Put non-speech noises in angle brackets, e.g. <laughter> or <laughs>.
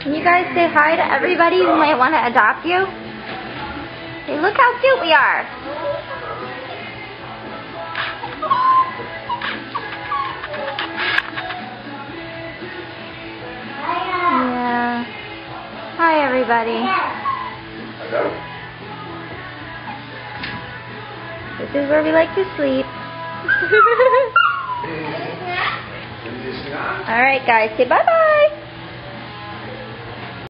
Can you guys say hi to everybody who might want to adopt you? Hey, look how cute we are. Yeah. Hi, everybody. This is where we like to sleep. <laughs> All right, guys. Say bye-bye.